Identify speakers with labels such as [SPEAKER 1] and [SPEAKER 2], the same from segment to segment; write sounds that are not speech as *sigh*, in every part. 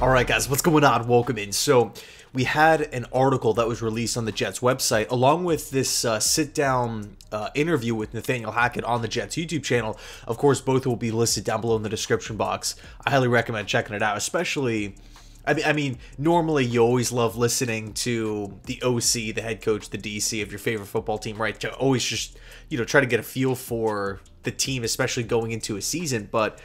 [SPEAKER 1] All right, guys, what's going on? Welcome in. So, we had an article that was released on the Jets website, along with this uh, sit down uh, interview with Nathaniel Hackett on the Jets YouTube channel. Of course, both will be listed down below in the description box. I highly recommend checking it out, especially. I mean, I mean, normally you always love listening to the OC, the head coach, the DC of your favorite football team, right? To always just, you know, try to get a feel for the team, especially going into a season. But,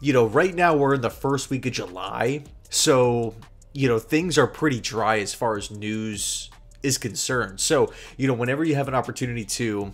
[SPEAKER 1] you know, right now we're in the first week of July. So, you know, things are pretty dry as far as news is concerned. So, you know, whenever you have an opportunity to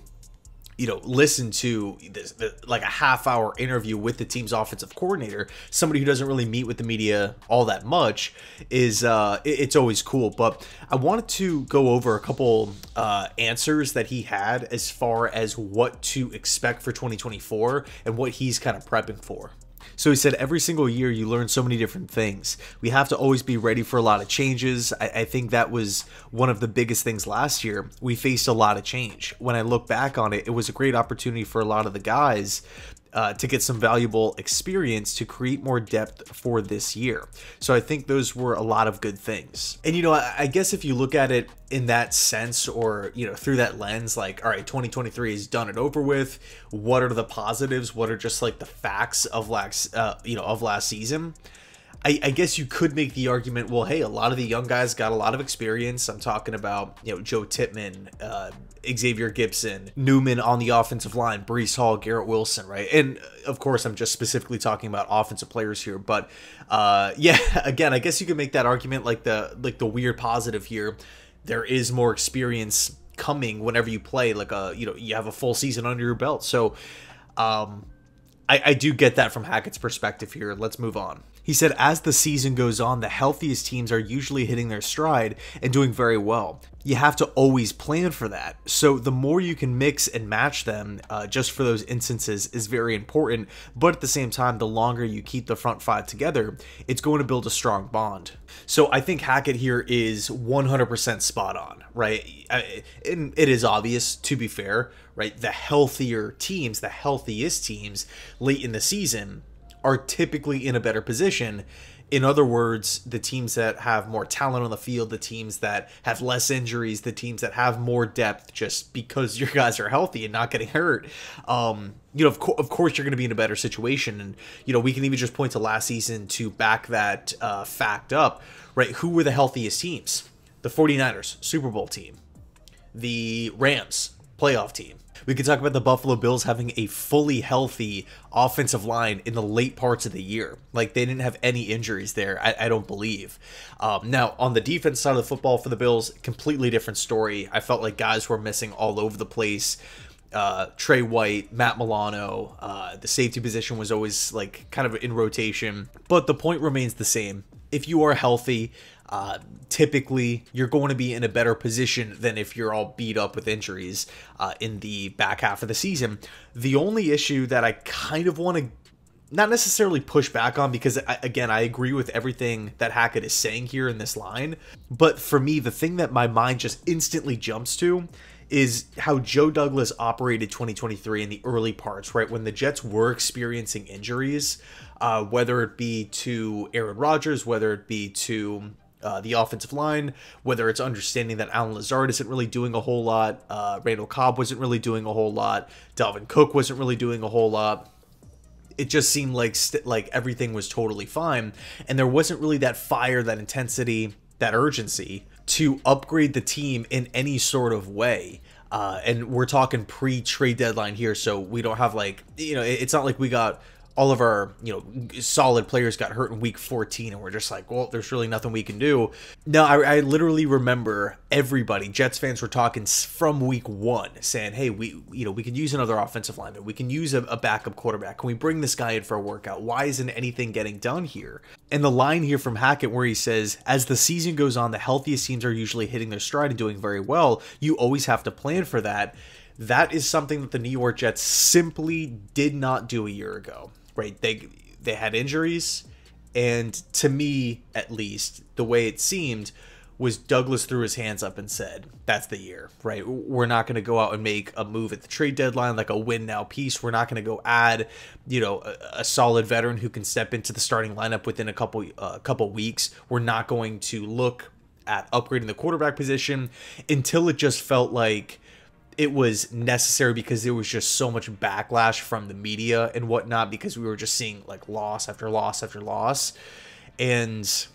[SPEAKER 1] you know, listen to this, the, like a half hour interview with the team's offensive coordinator, somebody who doesn't really meet with the media all that much, is uh, it, it's always cool. But I wanted to go over a couple uh, answers that he had as far as what to expect for 2024 and what he's kind of prepping for. So he said, every single year you learn so many different things. We have to always be ready for a lot of changes. I, I, think that was one of the biggest things last year. We faced a lot of change. When I look back on it, it was a great opportunity for a lot of the guys uh, to get some valuable experience to create more depth for this year. So I think those were a lot of good things. And you know, I, I guess if you look at it in that sense or, you know, through that lens, like, all right, 2023 is done and over with. What are the positives? What are just like the facts of last, uh, you know, of last season? I, I, guess you could make the argument, well, hey, a lot of the young guys got a lot of experience. I'm talking about, you know, Joe Tippmann, uh, Xavier Gibson, Newman on the offensive line, Breece Hall, Garrett Wilson, right? And uh, of course, I'm just specifically talking about offensive players here, but uh, *laughs* yeah, again, I guess you could make that argument like the like the weird positive here. There is more experience coming whenever you play, like a you know you have a full season under your belt, so. Um, I, I do get that from Hackett's perspective here. Let's move on. He said, as the season goes on, the healthiest teams are usually hitting their stride and doing very well. You have to always plan for that. So the more you can mix and match them, uh, just for those instances, is very important. But at the same time, the longer you keep the front five together, it's going to build a strong bond. So I think Hackett here is 100% spot on, right? And it is obvious, to be fair, right? The healthier teams, the healthiest teams late in the season are typically in a better position. In other words, the teams that have more talent on the field, the teams that have less injuries, the teams that have more depth just because *laughs* your guys are healthy and not getting hurt, um, you know, of, co- of course, you're going to be in a better situation. And, you know, we can even just point to last season to back that uh, fact up, right? Who were the healthiest teams? The 49ers, Super Bowl team, the Rams, playoff team, we could talk about the Buffalo Bills having a fully healthy offensive line in the late parts of the year. Like they didn't have any injuries there, I, I don't believe. Um, now, on the defense side of the football for the Bills, completely different story. I felt like guys were missing all over the place. Uh, Tre White, Matt Milano, uh, the safety position was always like kind of in rotation. But the point remains the same. If you are healthy, uh, typically you're going to be in a better position than if you're all beat up with injuries uh, in the back half of the season. The only issue that I kind of want to not necessarily push back on because again I agree with everything that Hackett is saying here in this line, but for me the thing that my mind just instantly jumps to is how Joe Douglas operated 2023 in the early parts, right? When the Jets were experiencing injuries, uh, whether it be to Aaron Rodgers, whether it be to uh, the offensive line, whether it's understanding that Allen Lazard isn't really doing a whole lot, uh, Randall Cobb wasn't really doing a whole lot, Dalvin Cook wasn't really doing a whole lot. It just seemed like st- like everything was totally fine, and there wasn't really that fire, that intensity, that urgency to upgrade the team in any sort of way. Uh, and we're talking pre trade deadline here, so we don't have like you know it's not like we got all of our you know solid players got hurt in week 14 and we're just like well there's really nothing we can do. No I, I, literally remember everybody jets fans were talking from week one saying hey we you know we can use another offensive lineman. We can use a, a backup quarterback. Can we bring this guy in for a workout? Why isn't anything getting done here? And the line here from hackett where he says as the season goes on the healthiest teams are usually hitting their stride and doing very well. You always have to plan for that. That is something that the New York Jets simply did not do a year ago right? They they had injuries, and to me, at least, the way it seemed was Douglas threw his hands up and said, "That's the year, right? We're not going to go out and make a move at the trade deadline like a win now piece. We're not going to go add, you know, a, a, solid veteran who can step into the starting lineup within a couple a uh, couple weeks. We're not going to look at upgrading the quarterback position until it just felt like." It was necessary because there was just so much backlash from the media and whatnot because we were just seeing like loss after loss after loss and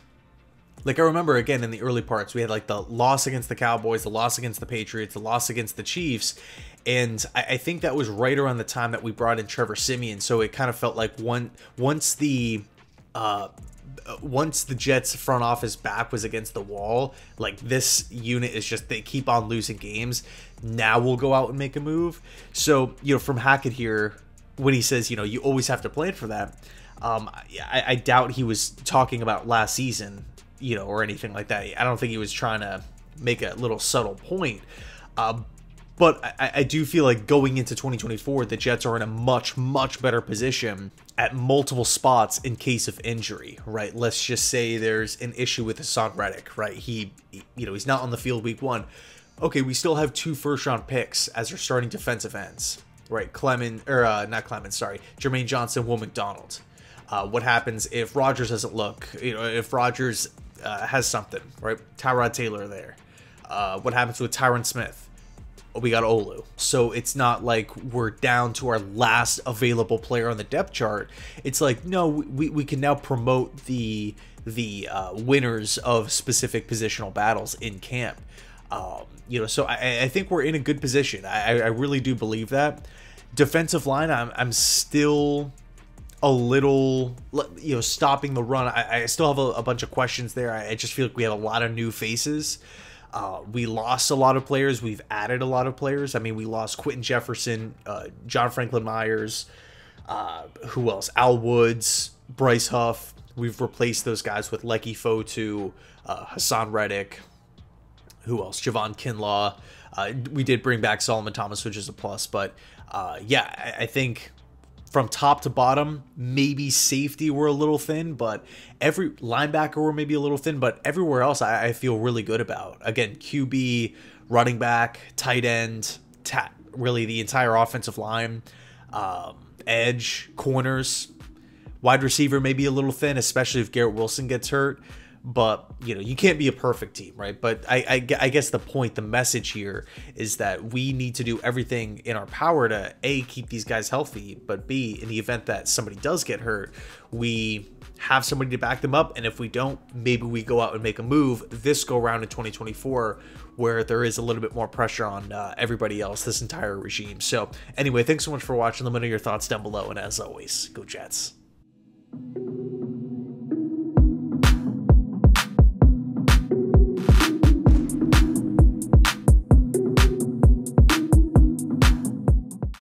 [SPEAKER 1] like I remember again in the early parts, we had like the loss against the Cowboys, the loss against the Patriots, the loss against the Chiefs. And I, I think that was right around the time that we brought in Trevor Siemian So it kind of felt like one once the uh once the Jets front office back was against the wall, like this unit is just they keep on losing games. Now we'll go out and make a move. So, you know, from Hackett here, when he says, you know, you always have to plan for that. Um, I, I doubt he was talking about last season you know, or anything like that. I don't think he was trying to make a little subtle point. Uh, but I, I, do feel like going into 2024, the Jets are in a much, much better position at multiple spots in case of injury, right? Let's just say there's an issue with Haason Reddick, right? He, you know, he's not on the field week one. Okay, we still have two first round picks as our starting defensive ends, right? Clement, or uh, not Clement, sorry, Jermaine Johnson, Will McDonald. Uh, what happens if Rodgers doesn't look, you know, if Rodgers uh, has something, right? Tyrod Taylor there. Uh, what happens with Tyron Smith? We got Olu. So it's not like we're down to our last available player on the depth chart. It's like, no, we, we can now promote the the uh, winners of specific positional battles in camp. Um, you know, so I, I think we're in a good position. I, I really do believe that. Defensive line, I'm, I'm still a little, you know, stopping the run. I, I still have a, a, bunch of questions there. I, I, just feel like we have a lot of new faces. Uh, we lost a lot of players. We've added a lot of players. I mean, we lost Quinton Jefferson, uh, John Franklin Myers, uh, who else? Al Woods, Bryce Huff. We've replaced those guys with Leki Fotu, uh, Haason Reddick. Who else? Javon Kinlaw. Uh, we did bring back Solomon Thomas, which is a plus. But uh, yeah, I, I think from top to bottom, maybe safety were a little thin, but every linebacker were maybe a little thin, but everywhere else I, I feel really good about. Again, QB, running back, tight end, ta- really the entire offensive line, um, edge, corners, wide receiver maybe a little thin, especially if Garrett Wilson gets hurt but you know you can't be a perfect team right? But I, I, I, guess the point the message here is that we need to do everything in our power to a keep these guys healthy but b in the event that somebody does get hurt we have somebody to back them up and if we don't maybe we go out and make a move this go around in 2024 where there is a little bit more pressure on uh, everybody else this entire regime. So anyway thanks so much for watching. Let me know your thoughts down below and as always go jets